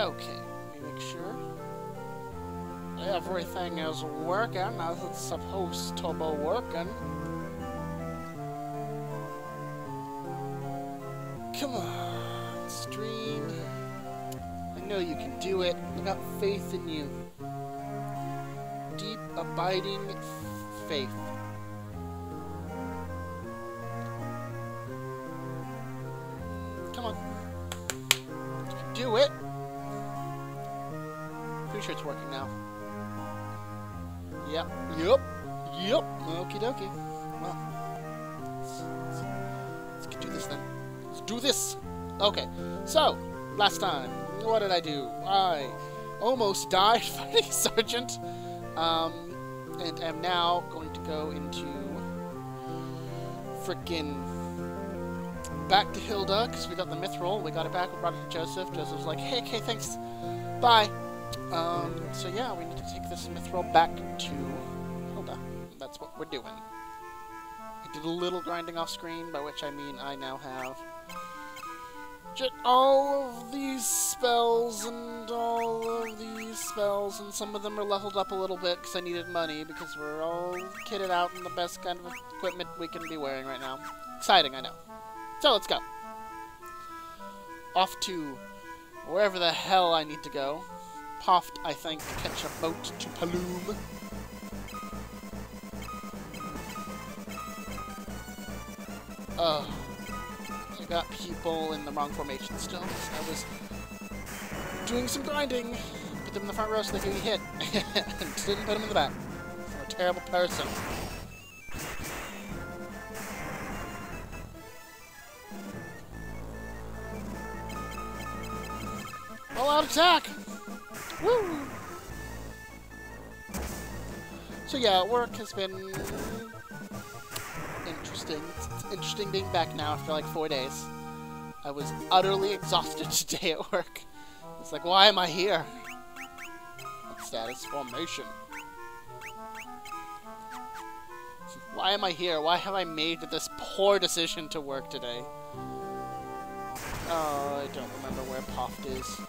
Okay, let me make sure. Everything is working as it's supposed to be working. Come on, stream. I know you can do it. I got faith in you. Deep, abiding faith. Dokie. Well, let's, let's, let's do this then. Let's do this. Okay. So, last time, what did I do? I almost died fighting Sergeant. Um, and am now going to go into freaking back to Hilda, because we got the Mithril. We got it back, we brought it to Josef. Josef was like, hey, okay, thanks. Bye. Um, so yeah, we need to take this Mithril back to. That's what we're doing. I did a little grinding off screen, by which I mean I now have all of these spells and all of these spells, and some of them are leveled up a little bit because I needed money because we're all kitted out in the best kind of equipment we can be wearing right now. Exciting, I know. So let's go. Off to wherever the hell I need to go. Poft, I think, catch a boat to Paloom. Ugh. I got people in the wrong formation still. I was doing some grinding. Put them in the front row so they could be hit. and didn't put them in the back. I'm a terrible person. All out attack! Woo! So yeah, work has been interesting. Being back now after like four days. I was utterly exhausted today at work. It's like, why am I here? Status formation. Why am I here? Why have I made this poor decision to work today? Oh, I don't remember where Poft is.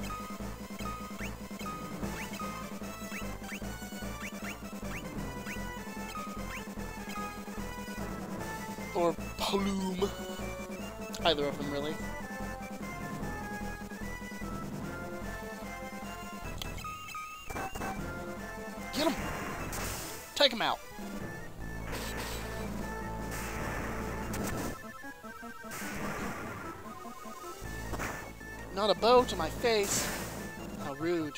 Or Either of them, really. Get him! Take him out! Not a bow to my face. How rude.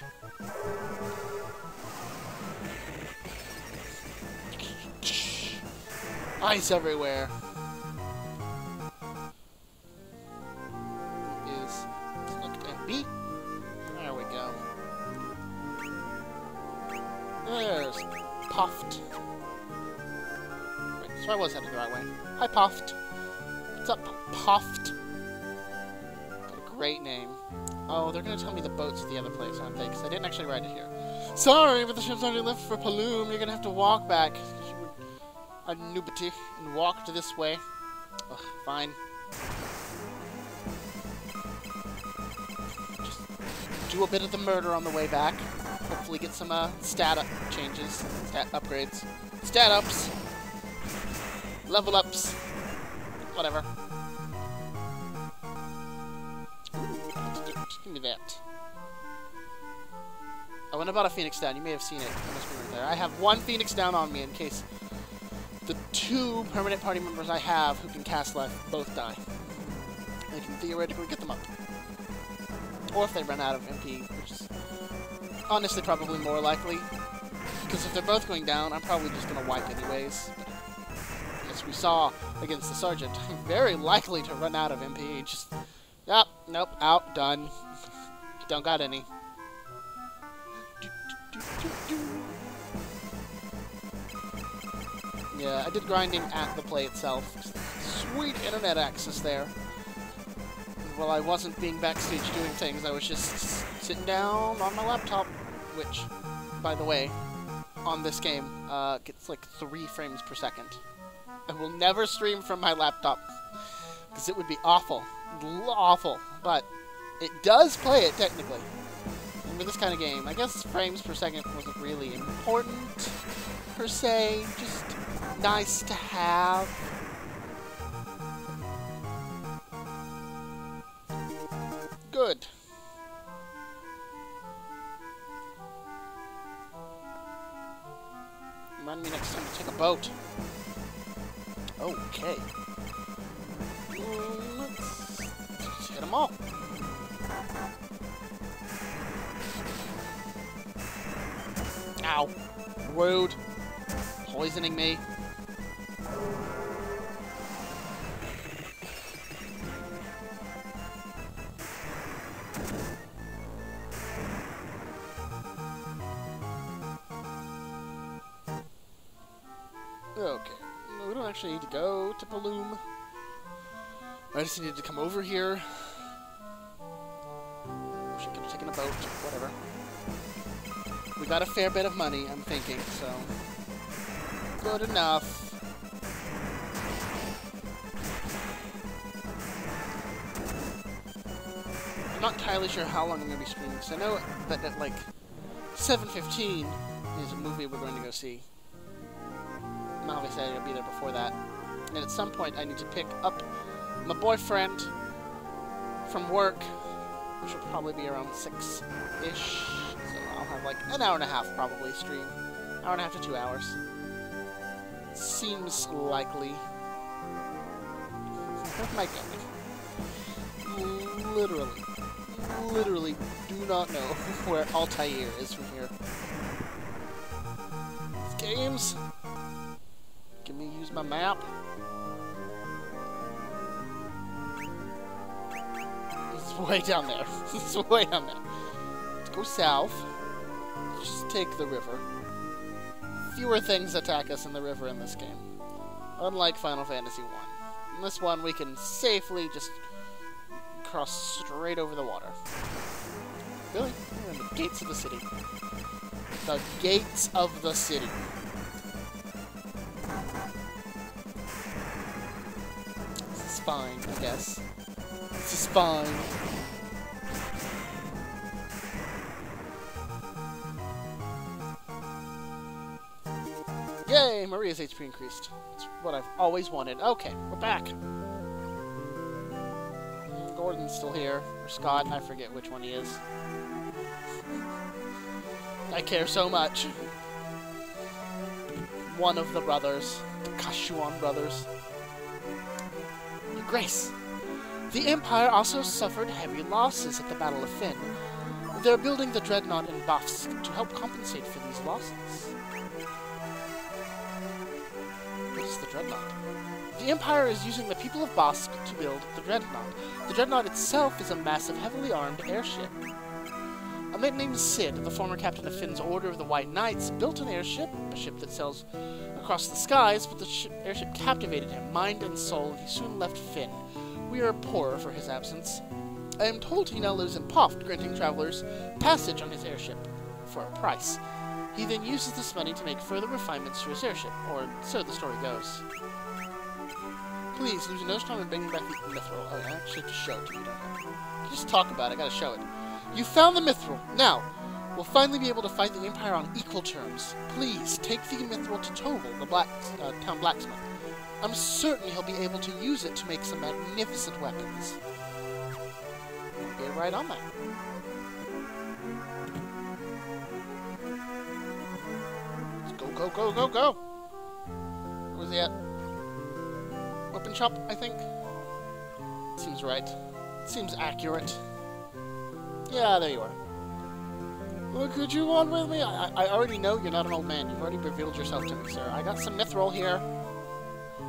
Ice everywhere. There's Poft. Wait, so I was headed the right way. Hi, Poft. What's up, Poft? Got a great name. Oh, they're gonna tell me the boat's at the other place, aren't they? Because I didn't actually ride it here. Sorry, but the ship's already left for Paloom. You're gonna have to walk back. A nubity and walked this way. Ugh, fine. Just do a bit of the murder on the way back. Hopefully get some uh, stat up changes, stat upgrades, stat ups, level ups, whatever. Give me that. Oh, and about a Phoenix down. You may have seen it there. I have one Phoenix down on me in case the two permanent party members I have who can cast left both die. I can theoretically get them up. Or if they run out of MP, which is honestly probably more likely. Because if they're both going down, I'm probably just going to wipe anyways. As we saw against the Sergeant, I'm very likely to run out of MP. Just, yep, nope, out, done. Don't got any. Yeah, I did grinding at the play itself. Sweet internet access there. While I wasn't being backstage doing things, I was just sitting down on my laptop, which, by the way, on this game, uh, gets like three frames per second. I will never stream from my laptop, because it would be awful. Awful. But it does play it, technically. And with this kind of game, I guess frames per second wasn't really important, per se. Just nice to have. Good. Remind me next time to take a boat. Okay. Mm, let's, hit them all. Ow. Rude. Poisoning me. To Paloom. I just needed to come over here. I could have taken a boat. Whatever. We got a fair bit of money, I'm thinking, so... Good enough. I'm not entirely sure how long I'm going to be streaming, because I know that at, like, 7.15 is a movie we're going to go see. And obviously I'll be there before that. And at some point I need to pick up my boyfriend from work, which will probably be around 6-ish. So I'll have like an hour and a half probably stream. Hour and a half to two hours. Seems likely. My God. Literally. Literally do not know where Altair is from here. Games. Can we use my map? Way down there. it's way down there. Let's go south. Just take the river. Fewer things attack us in the river in this game. Unlike Final Fantasy 1. In this one, we can safely just cross straight over the water. Really? We're in the gates of the city. The gates of the city. This is fine, I guess. This is fine. Yay! Maria's HP increased. It's what I've always wanted. Okay, we're back. Gordon's still here. Or Scott, I forget which one he is. I care so much. One of the brothers. The Kashuon brothers. Your Grace. The Empire also suffered heavy losses at the Battle of Fynn. They're building the Dreadnought in Bafsk to help compensate for these losses. Dreadnought? The Empire is using the people of Bafsk to build the Dreadnought. The Dreadnought itself is a massive, heavily armed airship. A man named Sid, the former captain of Fynn's Order of the White Knights, built an airship, a ship that sails across the skies, but the airship captivated him, mind and soul, and he soon left Finn. We are poorer for his absence. I am told he now lives in Poft, granting travelers passage on his airship for a price. He then uses this money to make further refinements to his airship, or so the story goes. Please, lose no time in bringing back the mithril. Oh, I actually have to show it to you? Just talk about it, I gotta show it. You found the mithril! Now, we'll finally be able to fight the Empire on equal terms. Please, take the mithril to Toval, the black, uh, town blacksmith. I'm certain he'll be able to use it to make some magnificent weapons. Get right on that. Go, go, go, go, go! Where's he at? Weapon shop, I think? Seems right. Seems accurate. Yeah, there you are. What could you want with me? I, I already know you're not an old man. You've already revealed yourself to me, sir. I got some mithril here.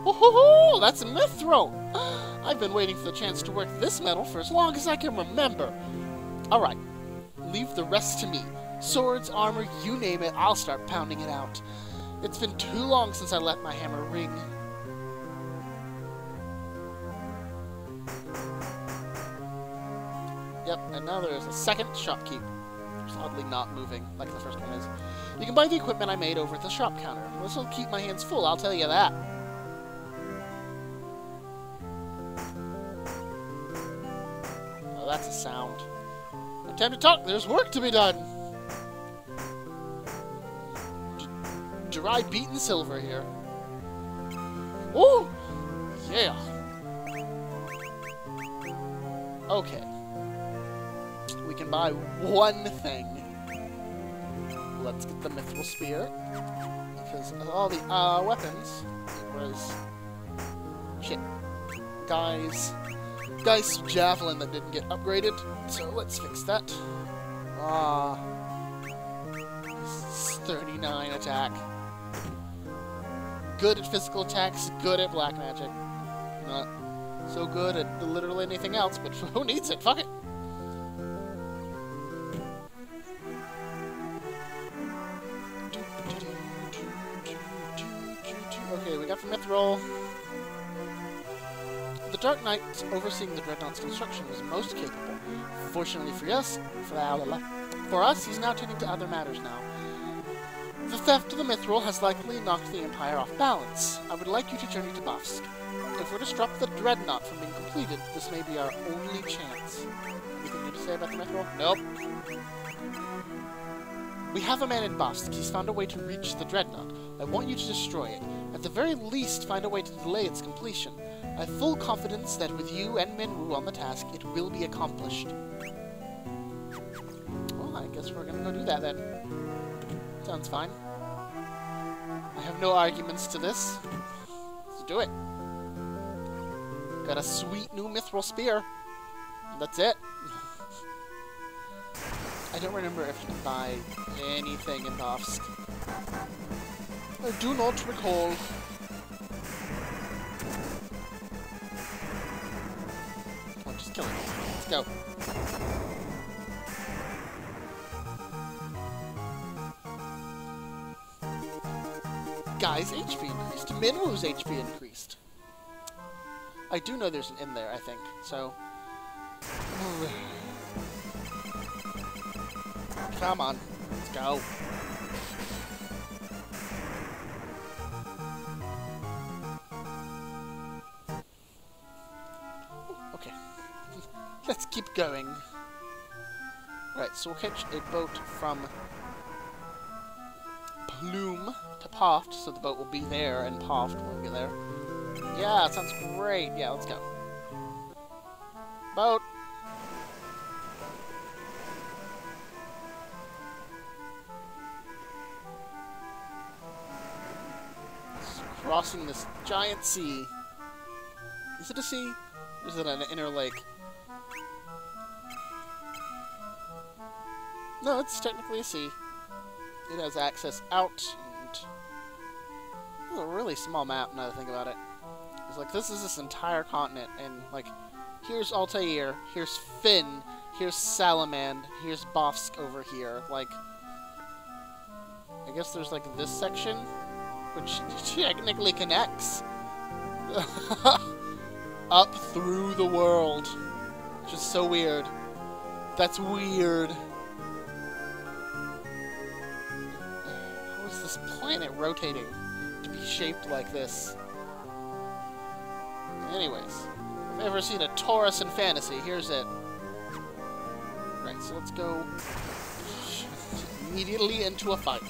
Oh, that's a mithril! I've been waiting for the chance to work this metal for as long as I can remember. Alright, leave the rest to me. Swords, armor, you name it, I'll start pounding it out. It's been too long since I let my hammer ring. Yep, and now there is a second shopkeep. It's oddly not moving, like the first one is. You can buy the equipment I made over at the shop counter. This will keep my hands full, I'll tell you that. Oh, that's a sound. Time to talk. There's work to be done. Dry beaten silver here. Ooh! Yeah. Okay. We can buy one thing. Let's get the Mithril Spear. Because all the uh, weapons, was... Shit. Guys. Guy's Javelin that didn't get upgraded, so let's fix that. Ah. 39 attack. Good at physical attacks, good at black magic. Not so good at literally anything else, but who needs it? Fuck it! Okay, we got the Mithril. The Dark Knight overseeing the Dreadnought's construction was most capable. Fortunately for us, for us, he's now tending to other matters now. The theft of the Mithril has likely knocked the Empire off balance. I would like you to journey to Bafsk. If we're to stop the Dreadnought from being completed, this may be our only chance. Anything new to say about the Mithril? Nope. We have a man in Bafsk. He's found a way to reach the Dreadnought. I want you to destroy it. At the very least, find a way to delay its completion. I have full confidence that with you and Minwu on the task, it will be accomplished. Well, I guess we're gonna go do that then. Sounds fine. I have no arguments to this. Let's do it. Got a sweet new mithril spear. That's it. I don't remember if you can buy anything in Bafsk. I do not recall. On, just kill it. Let's go. Guy's HP increased. Minwu's HP increased. I do know there's an in there, I think, so... Come on. Let's go. Okay. Let's keep going. Right, so we'll catch a boat from Paloom to Poft, so the boat will be there, and Poft will be there. Yeah, sounds great. Yeah, let's go. Boat! crossing this giant sea. Is it a sea? Or is it an inner lake? No, it's technically a sea. It has access out, and... A really small map, now that I think about it. It's like, this is this entire continent, and, like, here's Altair, here's Fynn, here's Salamand, here's Bafsk over here. Like, I guess there's, like, this section, which technically connects up through the world. Which is so weird. That's weird. Rotating to be shaped like this? Anyways, if I've ever seen a torus in fantasy, here's it. Right, so let's go immediately into a fight.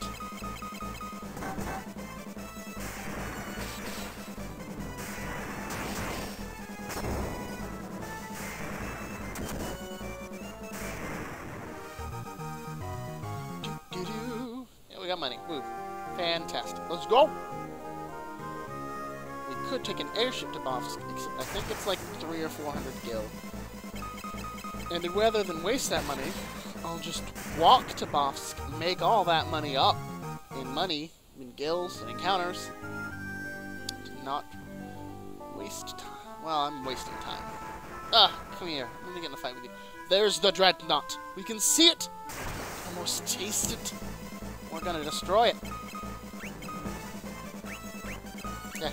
I think it's like three or four hundred gil. And rather than waste that money, I'll just walk to Bafsk, make all that money up in money, in gills and encounters, not waste time. Well, I'm wasting time. Ah, come here. Let me get in a fight with you. There's the Dreadnought. We can see it. Almost taste it. We're gonna destroy it. Okay.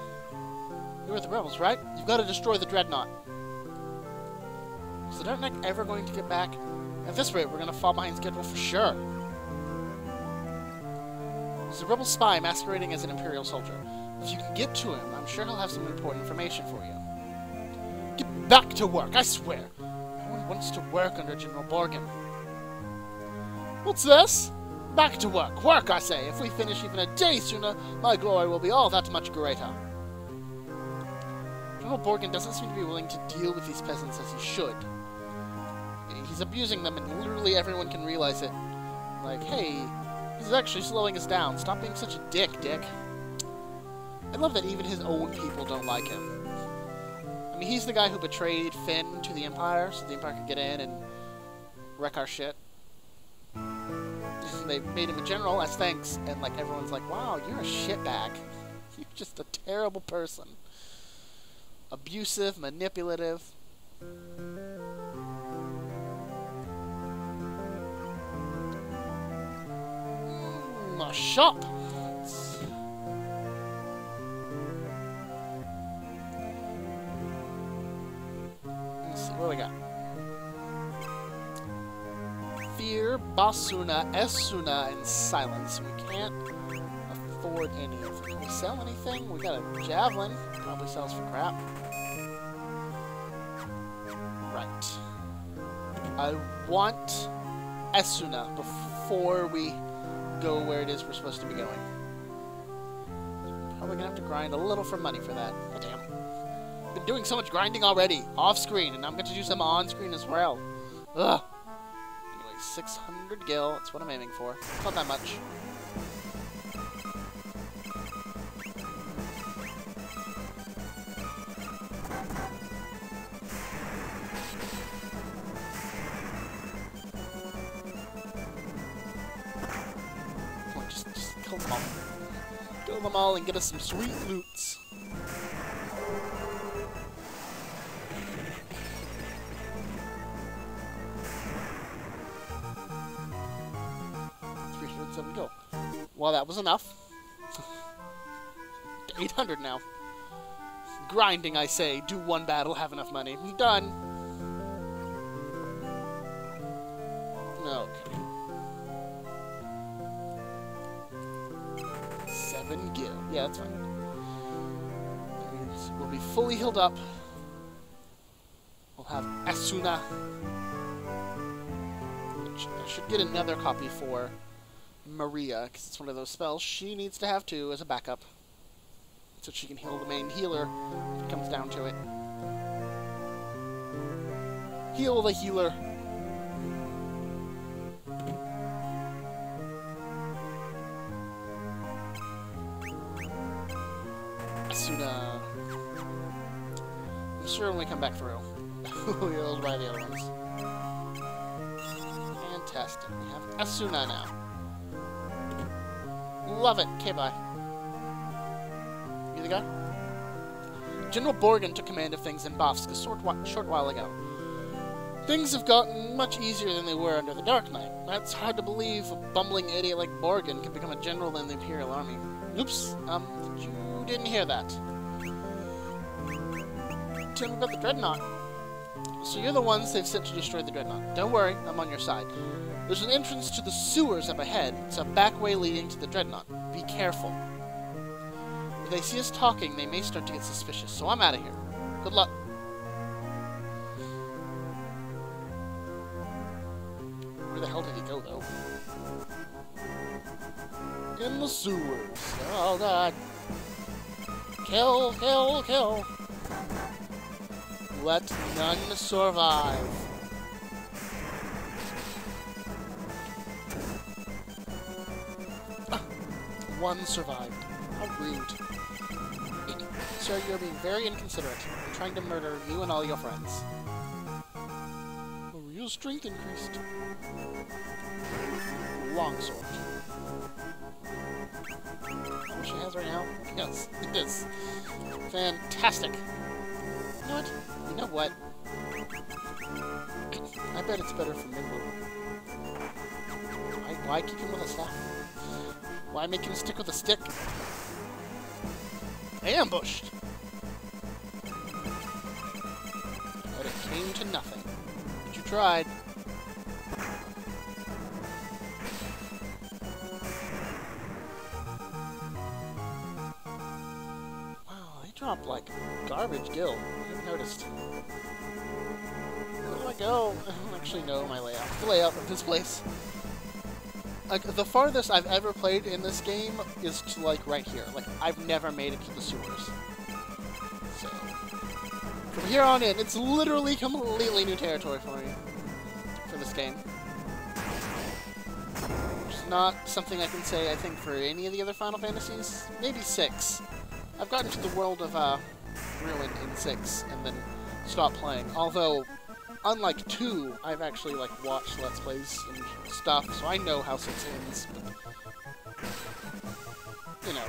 You're with the rebels, right? You've got to destroy the Dreadnought. Is the Knight ever going to get back? At this rate, we're going to fall behind schedule for sure. He's a rebel spy masquerading as an Imperial soldier. If you can get to him, I'm sure he'll have some important information for you. Get back to work, I swear! No one wants to work under General Borgin. What's this? Back to work. Work, I say. If we finish even a day sooner, my glory will be all that much greater. General Borgin doesn't seem to be willing to deal with these peasants as he should. He's abusing them, and literally everyone can realize it. Like, hey, this is actually slowing us down. Stop being such a dick, Dick. I love that even his own people don't like him. I mean, he's the guy who betrayed Fynn to the Empire, so the Empire could get in and wreck our shit. they made him a general as thanks, and like everyone's like, wow, you're a shitbag. You're just a terrible person. Abusive, manipulative. Mm, a shop. Let's see, what do we got? Fear, Basuna, Esuna, and Silence. We can't afford any of. Can we sell anything? We got a Javelin. Probably sells for crap. Right. I want Esuna before we go where it is we're supposed to be going. Probably gonna have to grind a little for money for that. Oh, damn. Been doing so much grinding already, off screen, and I'm to do some on screen as well. Ugh. Anyway, 600 gil, that's what I'm aiming for. Not that much. Them all and get us some sweet loots. Three hundred seven. Well, that was enough. 800 now. Grinding, I say. Do one battle, have enough money. Done. Okay. Yeah, that's fine. We'll be fully healed up. We'll have Esuna. Which I should get another copy for Maria, because it's one of those spells she needs to have too as a backup. So she can heal the main healer if it comes down to it. Heal the healer. The other ones. Fantastic. We have Esuna now. Love it. Okay, bye. You the guy? General Borgin took command of things in Bafsk a short, short while ago. Things have gotten much easier than they were under the Dark Knight. That's hard to believe a bumbling idiot like Borgin can become a general in the Imperial Army. Oops, um, you didn't hear that. Tell me about the Dreadnought. So you're the ones they've sent to destroy the Dreadnought. Don't worry, I'm on your side. There's an entrance to the sewers up ahead. It's a back way leading to the Dreadnought. Be careful. If they see us talking, they may start to get suspicious, so I'm out of here. Good luck. Where the hell did he go, though? In the sewers. Oh, God. Kill, kill, kill. Let none survive. Ah, One survived. How rude. Sir, you're being very inconsiderate. I'm trying to murder you and all your friends. Maria's strength increased. Longsword. What she has right now? Yes, it is. Fantastic. You know what? You know what? I bet it's better for Minwu. Why, why keep him with a staff? Why make him stick with a stick? Ambushed! But it came to nothing. But you tried. Garbage gil. I haven't noticed. Where do I go? I don't actually know my layout. The layout of this place. Like, the farthest I've ever played in this game is to, like, right here. Like, I've never made it to the sewers. So, from here on in, it's literally completely new territory for me. For this game. Which is not something I can say, I think, for any of the other Final Fantasies. Maybe 6. I've gotten to the world of, uh, Ruin in 6, and then stopped playing. Although, unlike 2, I've actually, like, watched Let's Plays and stuff, so I know how 6 ends, but... You know.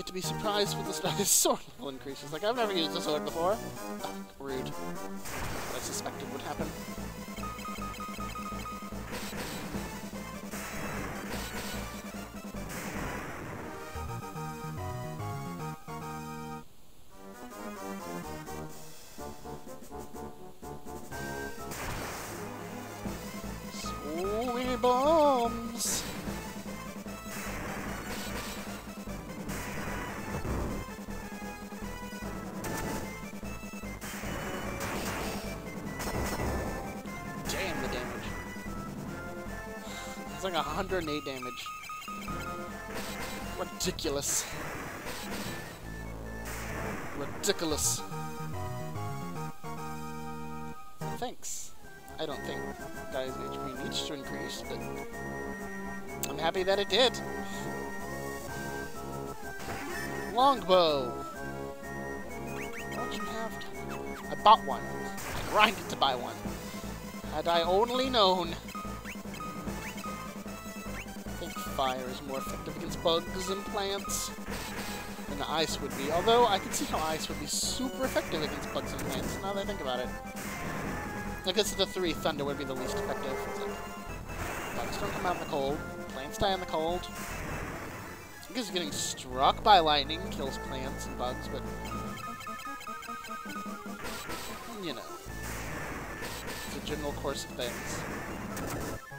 Get to be surprised with the sword level increases. Like, I've never used a sword before. Oh, rude. I suspected would happen. 108 damage. Ridiculous. Ridiculous. Thanks. I don't think Guy's HP needs to increase, but I'm happy that it did. Longbow. Don't you have? I bought one. I grinded to buy one. Had I only known. Fire is more effective against bugs and plants than the ice would be. Although I can see how ice would be super effective against bugs and plants now that I think about it. I guess the three thunder would be the least effective. Bugs don't come out in the cold. Plants die in the cold. I guess getting struck by lightning kills plants and bugs, but you know, it's a general course of things.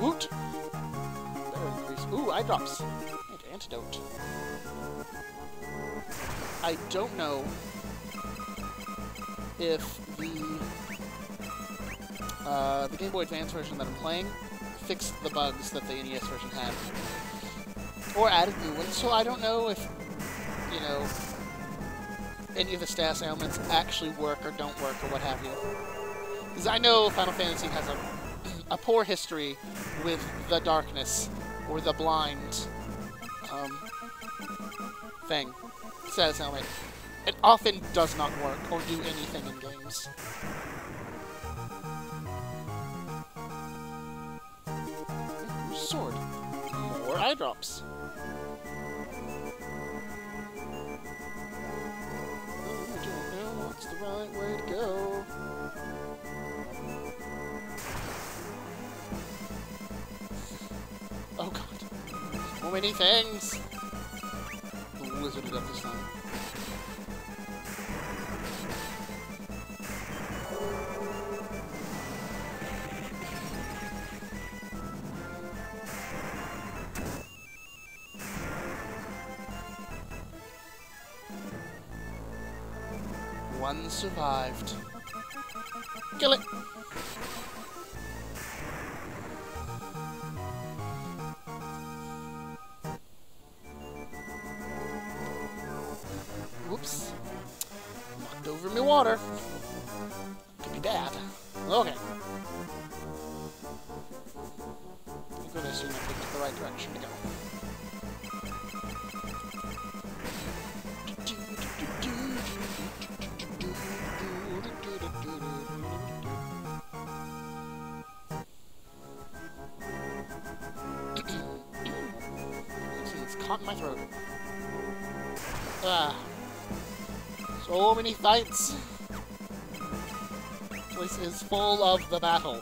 Woot! Better increase. Ooh, eye drops. And antidote. I don't know if the uh, the Game Boy Advance version that I'm playing fixed the bugs that the NES version had, or added new ones. So I don't know if you know any of the status ailments actually work or don't work or what have you. Because I know Final Fantasy has a a poor history with the darkness or the blind um, thing. says ailment. It often does not work or do anything in games. Sword. More eye drops. Many things! right direction to go. It's caught in my throat. Ah. So many fights! This is full of the battle.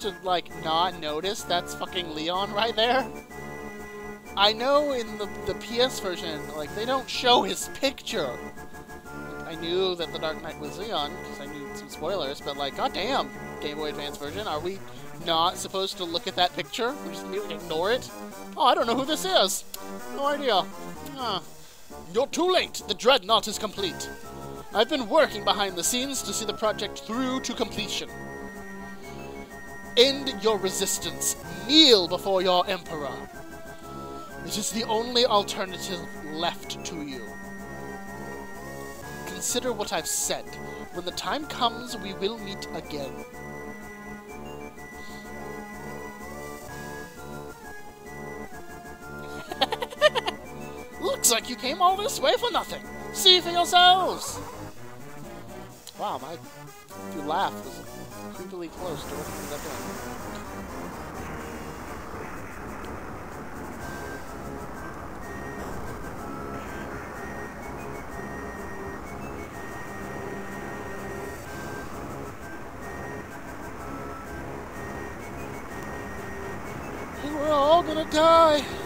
To, like, not notice that's fucking Leon right there? I know in the, the PS version, like, they don't show his picture. I knew that the Dark Knight was Leon, because I knew some spoilers, but, like, goddamn, Game Boy Advance version, are we not supposed to look at that picture? We just immediately ignore it? Oh, I don't know who this is. No idea. You're too late. The Dreadnought is complete. I've been working behind the scenes to see the project through to completion. End your resistance. Kneel before your Emperor. It is the only alternative left to you. Consider what I've said. When the time comes, we will meet again. Looks like you came all this way for nothing. See for yourselves. Wow, my You laugh creepily close to we ended up doing. We're all gonna die.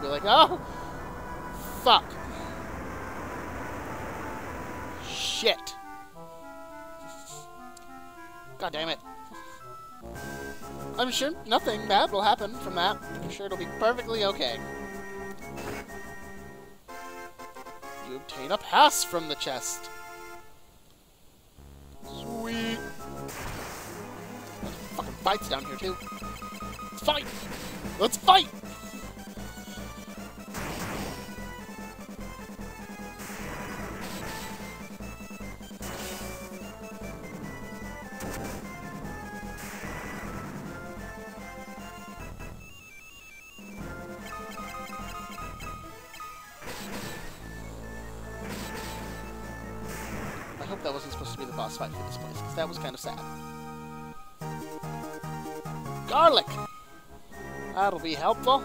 Be like, oh, fuck. Shit. God damn it. I'm sure nothing bad will happen from that. I'm sure it'll be perfectly okay. You obtain a pass from the chest. Sweet. Fucking fights down here too. Let's fight! Let's fight! Garlic! That'll be helpful.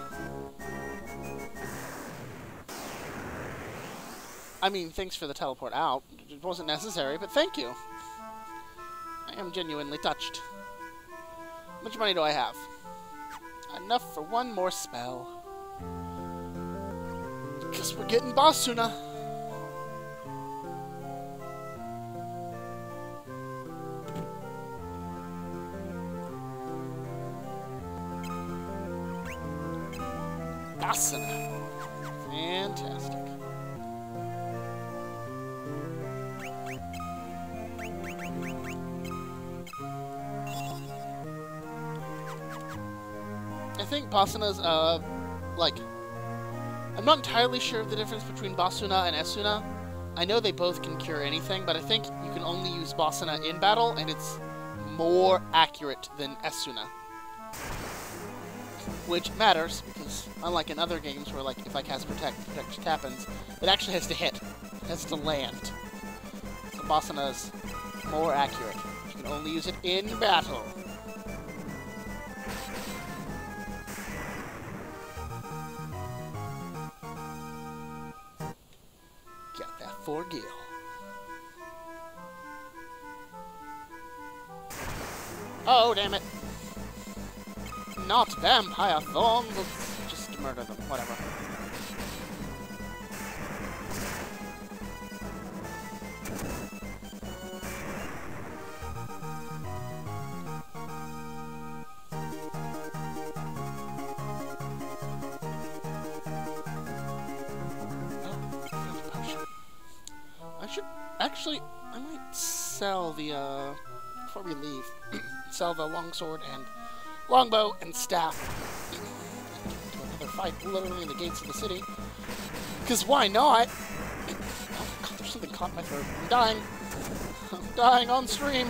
I mean, thanks for the teleport out. It wasn't necessary, but thank you. I am genuinely touched. How much money do I have? Enough for one more spell. Guess we're getting Basuna. Asana. Fantastic. I think Basuna's, uh, like, I'm not entirely sure of the difference between Basuna and Esuna. I know they both can cure anything, but I think you can only use Basuna in battle, and it's more accurate than Esuna which matters because unlike in other games where like if I cast protect, protect just happens, it actually has to hit, it has to land. So Basuna is more accurate. You can only use it in battle. Got that for Gil. Oh, damn it not vampire thorns. Let's just murder them, whatever. Oh, I should Actually, I might sell the, uh, before we leave, sell the longsword and longbow and staff to another fight literally in the gates of the city. Because why not? Oh, God, there's something caught in my throat. I'm dying. I'm dying on stream.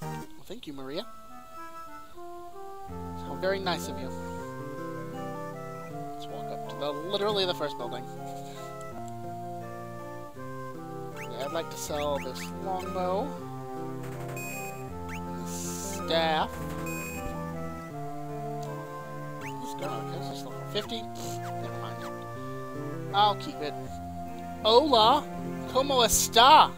Well, thank you, Maria. How very nice of you. Let's walk up to the literally the first building. I'd like to sell this longbow, this staff. This gun, okay, this is level 50. Never mind. I'll keep it. Hola, como está?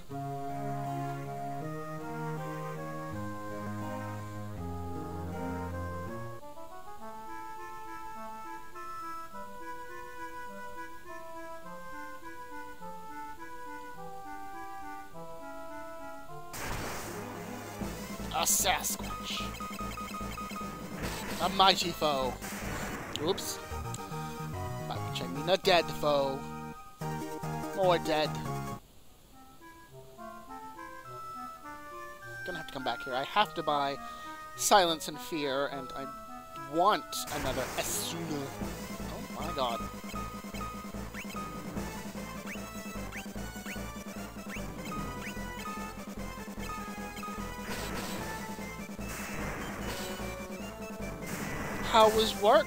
Mighty foe. Oops. By which I mean a dead foe. More dead. Gonna have to come back here. I have to buy Silence and Fear, and I want another Esuna. Oh my god. How was work?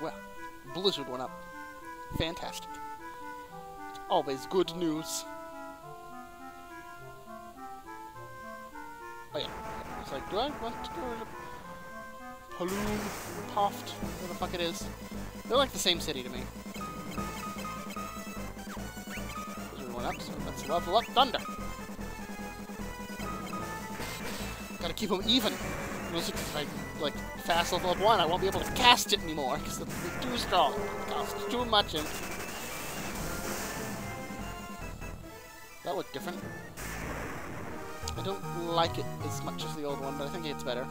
Well, Blizzard went up. Fantastic. Always good news. Whatever the fuck it is? They're like the same city to me. Blizzard went up, so let's level up Thunder. Gotta keep them even. Because if I, like, fast level up one, I won't be able to cast it anymore, because it's too strong. It costs too much, and... That looked different. I don't like it as much as the old one, but I think it's better.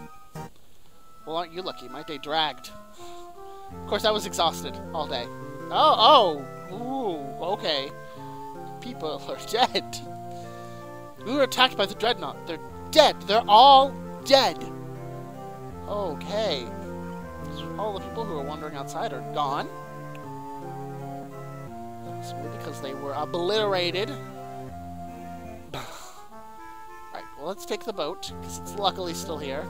Well, aren't you lucky? My day dragged. Of course, I was exhausted all day. Oh, oh! Ooh, okay. People are dead. We were attacked by the Dreadnought. They're dead. They're all dead. Okay. All the people who are wandering outside are gone. Simply because they were obliterated. Alright, well, let's take the boat, because it's luckily still here.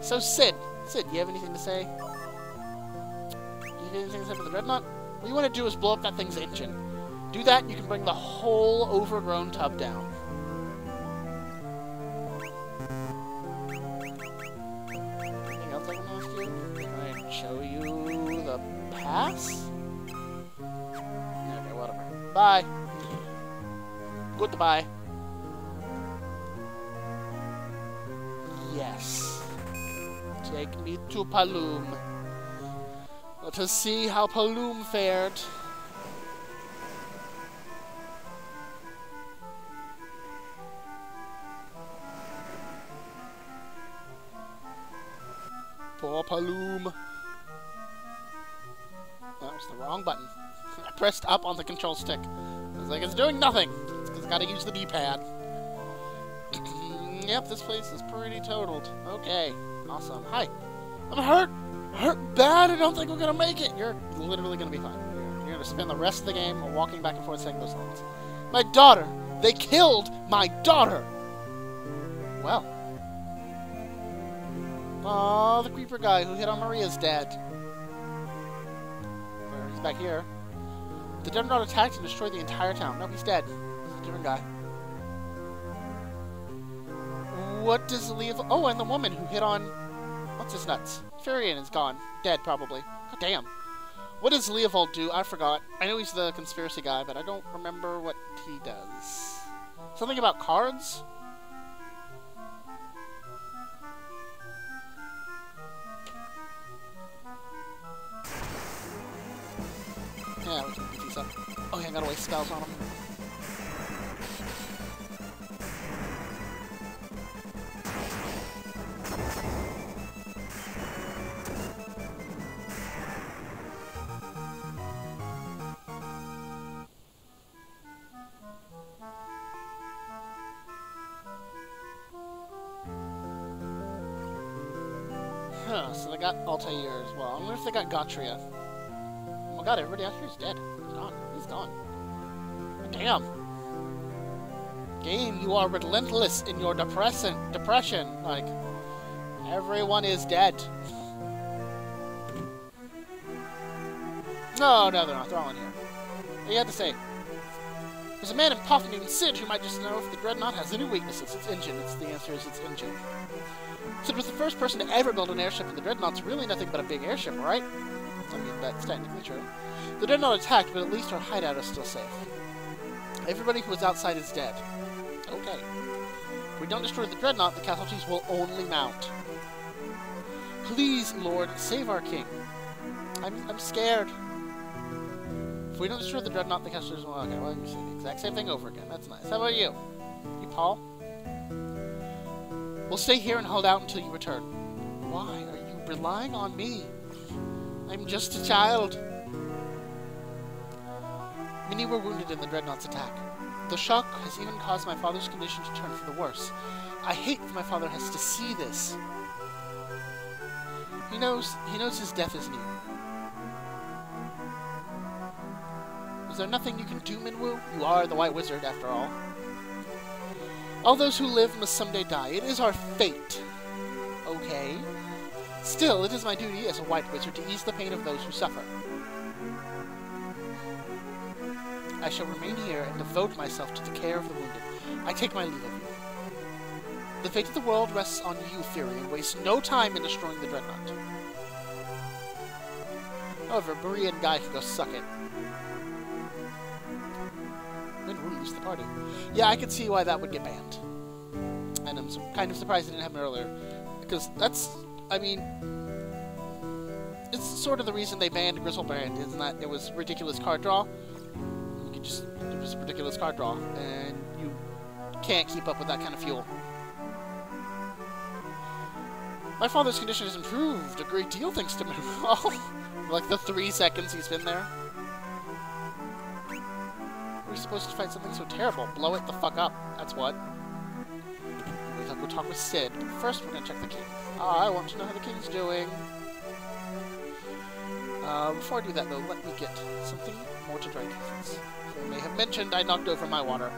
So, Sid. Sid, do you have anything to say? You have anything to say about the Dreadnought? What you want to do is blow up that thing's engine. Do that, and you can bring the whole overgrown tub down. Anything else I can ask you? Can I show you the pass? Okay, whatever. Bye. Goodbye. Yes. Take me to Paloom. Let us see how Paloom fared. Poor Paloom. That was the wrong button. I pressed up on the control stick. I was like, it's doing nothing. It's because I gotta use the D-pad. yep, this place is pretty totaled. Okay, awesome. Hi. I'm hurt! Hurt bad! I don't think we're gonna make it! You're literally gonna be fine. You're, gonna spend the rest of the game walking back and forth saying those lines. My daughter! They killed my daughter! Well. Oh, the creeper guy who hit on Maria's dad. He's back here. The Dreadnought attacked and destroyed the entire town. No, he's dead. He's a different guy. what does leave... Oh, and the woman who hit on... What's his nuts? Firion is gone. Dead, probably. God damn. What does Leovold do? I forgot. I know he's the conspiracy guy, but I don't remember what he does. Something about cards? Yeah, we can beat these up. Oh yeah, I gotta waste spells on him. Huh, so they got Altair as well. I wonder if they got Gatrea. Oh god, everybody out here is dead. He's gone. He's gone. Damn. Game, you are relentless in your depression. Depression, like everyone is dead. No, no, they're not. They're all in here. You have to say? There's a man in Poft named Sid who might just know if the Dreadnought has any weaknesses. Its engine. It's the answer is its engine. Sid was the first person to ever build an airship, and the Dreadnought's really nothing but a big airship, right? I mean, that's technically true. The Dreadnought attacked, but at least our hideout is still safe. Everybody who was outside is dead. Okay. If we don't destroy the Dreadnought, the casualties will only mount. Please, Lord, save our king. I'm, I'm scared. If we don't destroy the Dreadnought, the casualties will... Okay, well, say the exact same thing over again. That's nice. How about you? You, Paul? We'll stay here and hold out until you return. Why are you relying on me? I'm just a child. Many were wounded in the Dreadnought's attack. The shock has even caused my father's condition to turn for the worse. I hate that my father has to see this. He knows he knows his death is near. Is there nothing you can do, Minwu? You are the White Wizard, after all. All those who live must someday die. It is our fate. Okay. Still, it is my duty as a White Wizard to ease the pain of those who suffer. I shall remain here and devote myself to the care of the wounded. I take my leave of you. The fate of the world rests on you, Fury, and waste no time in destroying the Dreadnought. However, Marie and Guy can go suck it. Leaves the party. Yeah, I could see why that would get banned. And I'm kind of surprised it didn't happen earlier. Because that's, I mean, it's sort of the reason they banned Griselbrand, isn't that it was ridiculous card draw? You could just, it was ridiculous card draw, and you can't keep up with that kind of fuel. My father's condition has improved a great deal thanks to Manuel. like the three seconds he's been there. We're supposed to fight something so terrible. Blow it the fuck up. That's what. Anyways, I'll go talk with Sid. But first, we're gonna check the king. I want to know how the king's doing. Uh, before I do that, though, let me get something more to drink. Since I may have mentioned I knocked over my water.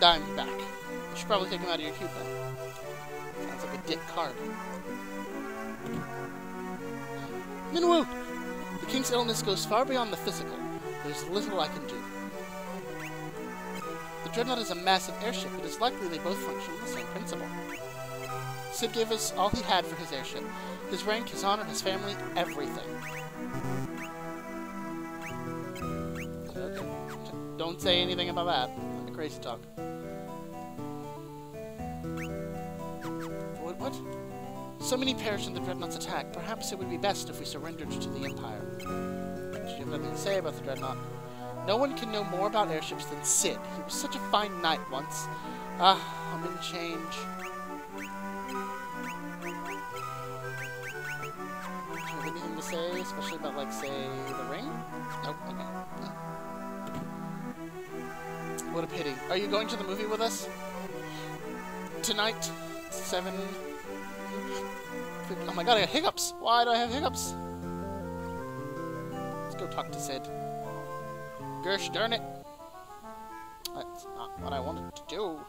Dimes back. You should probably take him out of your then. Sounds like a dick card. Minwu! The king's illness goes far beyond the physical. There's little I can do. The Dreadnought is a massive airship. But it is likely they both function on the same principle. Sid gave us all he had for his airship. His rank, his honor, his family, everything. Don't say anything about that. That'd crazy talk. What? What? So many perished in the Dreadnought's attack. Perhaps it would be best if we surrendered to the Empire. Did you have nothing to say about the Dreadnought? No one can know more about airships than Sid. He was such a fine knight once. Ah, I'm in change. Do you have anything to say, especially about, like, say, the ring? Nope, okay. No. What a pity. Are you going to the movie with us? Tonight? Seven... Oh my god, I got hiccups! Why do I have hiccups? Let's go talk to Sid. Gersh darn it! That's not what I wanted to do.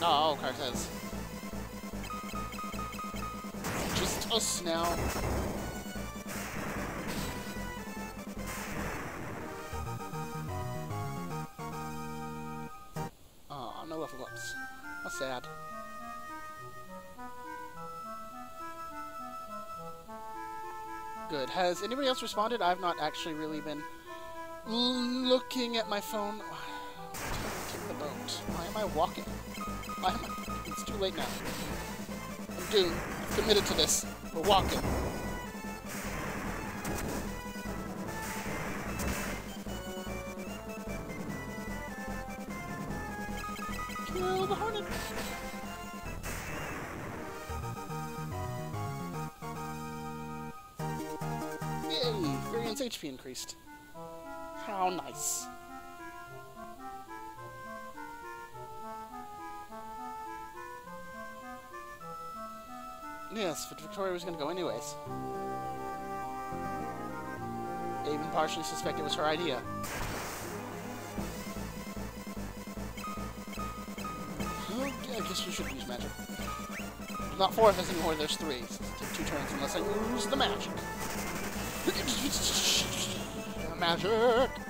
No, Cartez. Just us now. Oh, no level ups. How sad. Good. Has anybody else responded? I've not actually really been looking at my phone. Take the boat. Why am I walking? It's too late now. I'm doomed. I've committed to this. We're walking. Kill the hornet! Yay! Variant's HP increased. How nice. But Victoria was to go anyways. I even partially suspect it was her idea. I guess we should use magic. Not four of us anymore, there's three. So two turns unless I use the magic. magic!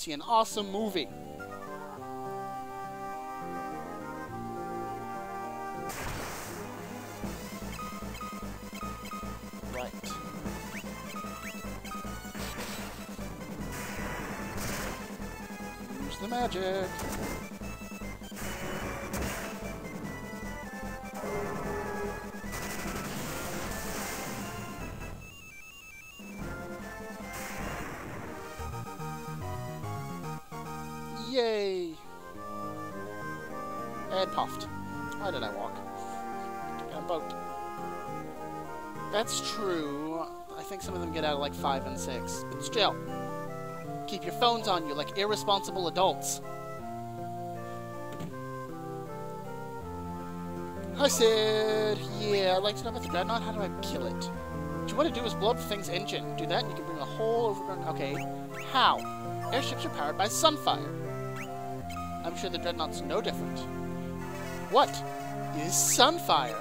See an awesome movie. Yay! And puffed. Why did I walk? Get a boat. That's true. I think some of them get out at like 5 and 6. But still. Keep your phones on you like irresponsible adults. I said, Yeah, I'd like to know about the Dreadnought. How do I kill it? What you want to do is blow up the thing's engine. Do that and you can bring a whole overgrown... Okay. How? Airships are powered by Sunfire. I'm sure the Dreadnought's no different. What is Sunfire?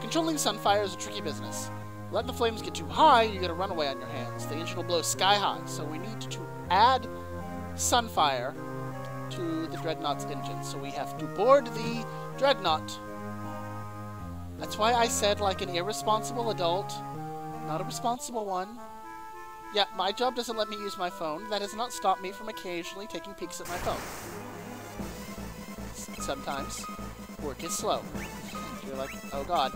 Controlling Sunfire is a tricky business. Let the flames get too high, you get a runaway on your hands. The engine will blow sky high, so we need to add Sunfire to the Dreadnought's engine. So we have to board the Dreadnought. That's why I said like an irresponsible adult, not a responsible one. Yeah, my job doesn't let me use my phone. That has not stopped me from occasionally taking peeks at my phone. Sometimes, work is slow. You're like, oh god,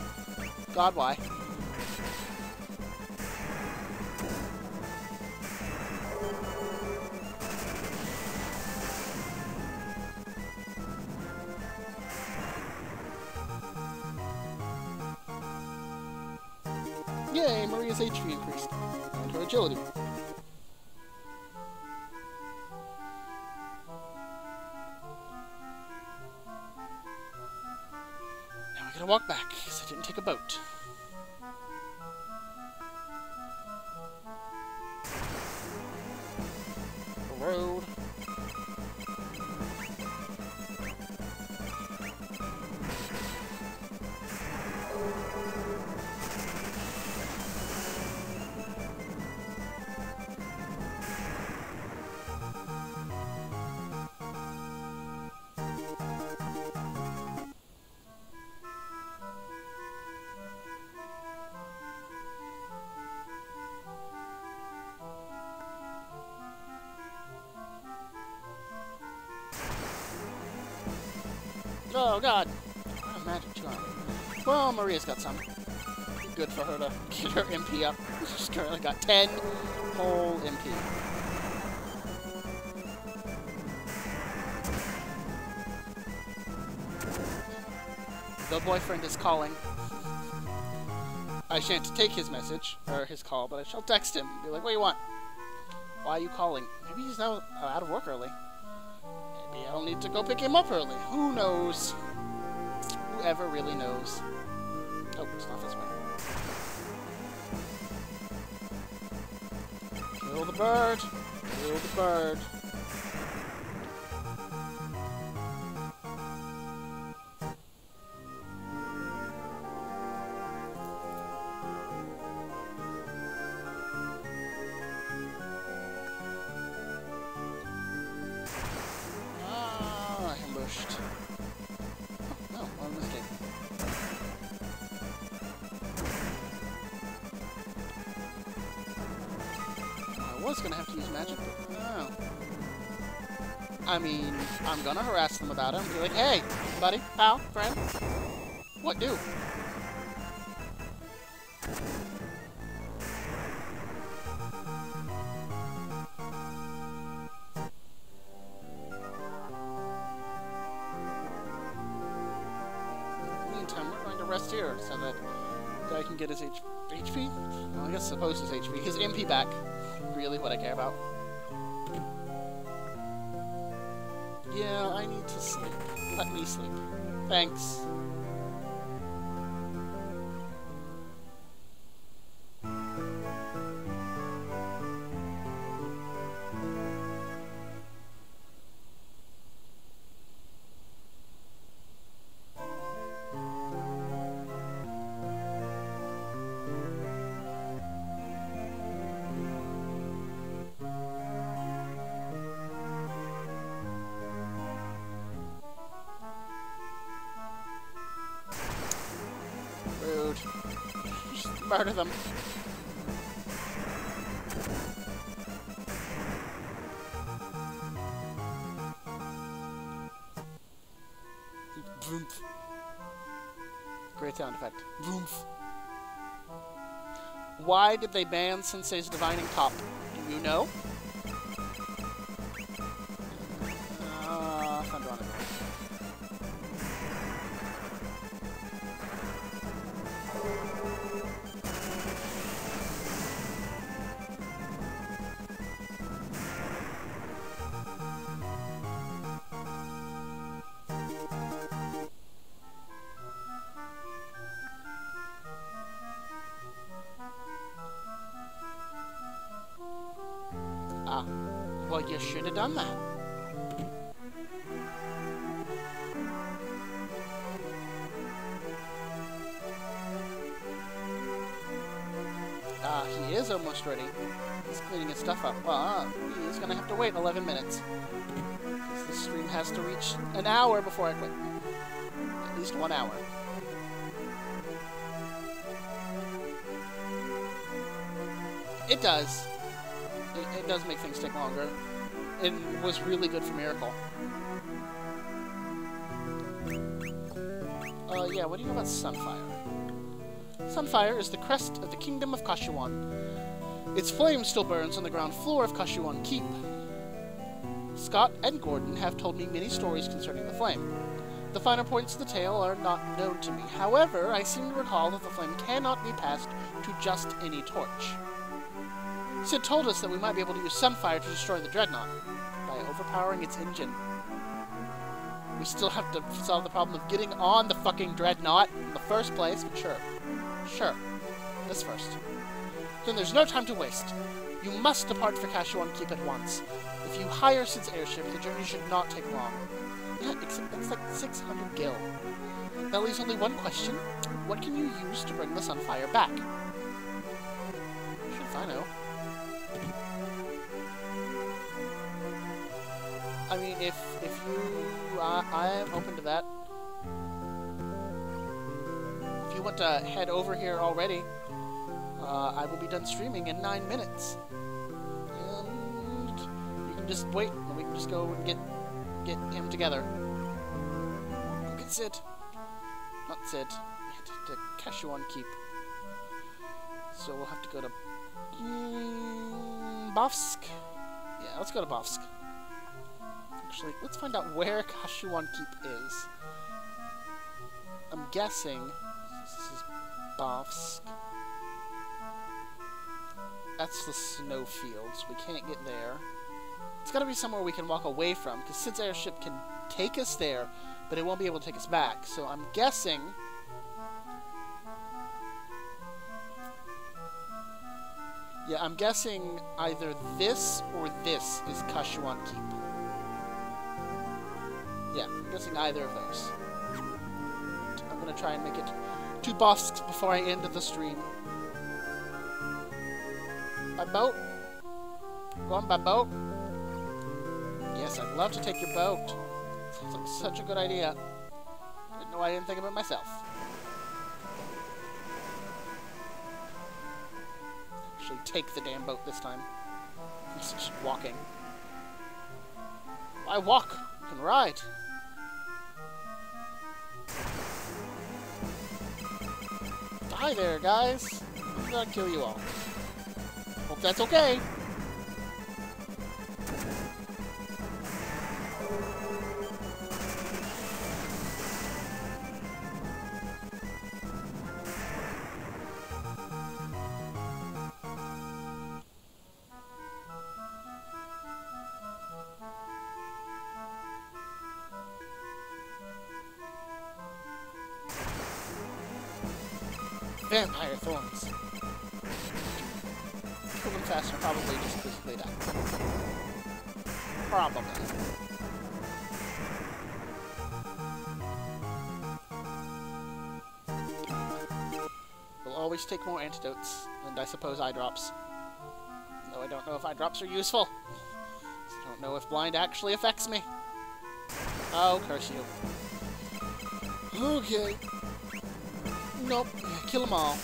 God, why? Yay, Maria's HP increased. And her agility. Walk back, because I didn't take a boat. Oh god! Oh, magic charm. Well, Maria's got some. Good for her to get her MP up. She's currently got 10 whole MP. The boyfriend is calling. I shan't take his message, or his call, but I shall text him. And be like, what do you want? Why are you calling? Maybe he's out of work early. Maybe I'll need to go pick him up early. Who knows? Whoever really knows. Oh, it's not this way. Kill the bird! Kill the bird! Harass them about it be like, hey, buddy, pal, friend, what do? meantime, we're going to rest here so that guy can get his H HP. Well, I guess suppose his HP. His MP back. Really what I care about. Yeah, I need to sleep. Let me sleep. Thanks. Did they ban Sensei's Divining Top? Do you know? You should have done that. Ah, he is almost ready. He's cleaning his stuff up. Well, uh, he is gonna have to wait 11 minutes. Because the stream has to reach an hour before I quit. At least one hour. It does. Does make things take longer. It was really good for Miracle. Uh, yeah, what do you know about Sunfire? Sunfire is the crest of the kingdom of Kashuon. Its flame still burns on the ground floor of Kashuon Keep. Scott and Gordon have told me many stories concerning the flame. The finer points of the tale are not known to me. However, I seem to recall that the flame cannot be passed to just any torch. Sid told us that we might be able to use Sunfire to destroy the Dreadnought by overpowering its engine. We still have to solve the problem of getting on the fucking Dreadnought in the first place, but sure. Sure. This first. Then there's no time to waste. You must depart for Kashuon Keep at once. If you hire Sid's airship, the journey should not take long. Yeah, except that's like 600 gil. That leaves only one question. What can you use to bring the Sunfire back? Should I know. I am open to that. If you want to head over here already, uh, I will be done streaming in nine minutes, and you can just wait, and we can just go and get get him together. Go get Sid, not Sid. To, to Kashuon Keep. So we'll have to go to mm, Bafsk. Yeah, let's go to Bafsk. Actually, let's find out where Kashuon Keep is. I'm guessing this is Bafsk. That's the snowfields. We can't get there. It's gotta be somewhere we can walk away from, because Sid's airship can take us there, but it won't be able to take us back. So I'm guessing... Yeah, I'm guessing either this or this is Kashuon Keep. Yeah, I'm guessing either of those. I'm gonna try and make it two Bafsks before I end the stream. By boat? Going by boat? Yes, I'd love to take your boat. Sounds like such a good idea. Didn't know I didn't think of it myself. Actually, take the damn boat this time. It's just walking. I walk? You can ride. Die there, guys. I'm gonna kill you all. Hope that's okay. Vampire thorns. Kill them faster, probably just physically die. Probably. We'll always take more antidotes, and I suppose eye drops. Though I don't know if eye drops are useful. I don't know if blind actually affects me. Oh, curse you. Okay. Nope. Kill them all.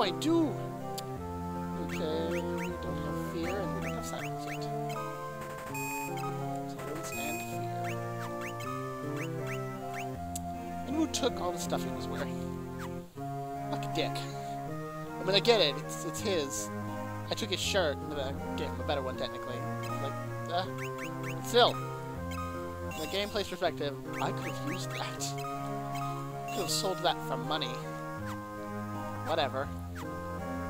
I do! Okay, we don't have fear and we don't have silence yet. Silence and fear. And who took all the stuff he was wearing? A dick. I mean, I get it. It's, it's his. I took his shirt, but I gave him a better one, technically. Like, uh, still. From a gameplay perspective, I could have used that. Could have sold that for money. Whatever.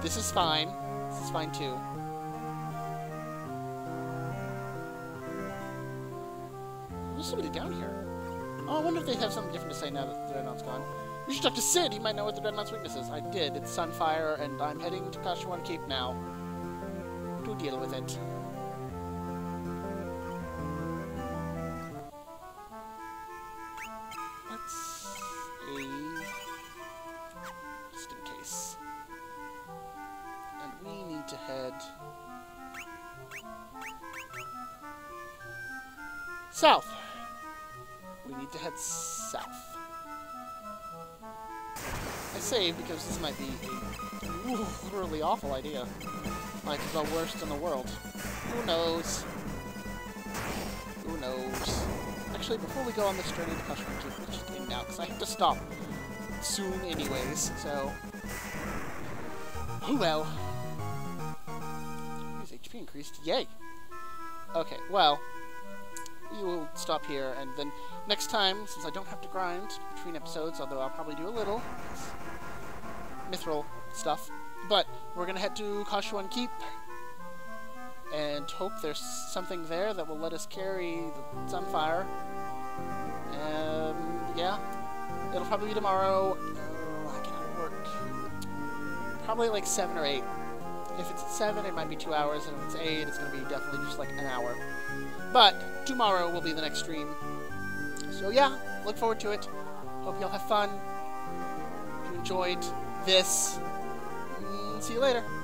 This is fine. This is fine, too. There's somebody down here. Oh, I wonder if they have something different to say now that the Dreadnought's gone. You should talk to Sid. He might know what the Dreadnought's weakness is. I did. It's Sunfire, and I'm heading to Kashuon Keep now. To deal with it. Awful idea. Like the worst in the world. Who knows? Who knows? Actually, before we go on this journey to Kashuon Keep, just get now, because I have to stop soon anyways, so... Oh well. His HP increased. Yay! Okay, well, we will stop here, and then next time, since I don't have to grind between episodes, although I'll probably do a little, mithril stuff, but we're going to head to Kashuon Keep, and hope there's something there that will let us carry the Sunfire. And, yeah, it'll probably be tomorrow. Uh, I cannot work. Probably like 7 or 8. If it's at 7, it might be 2 hours, and if it's 8, it's going to be definitely just like an hour. But tomorrow will be the next stream. So yeah, look forward to it. Hope y'all have fun. If you enjoyed this, see you later.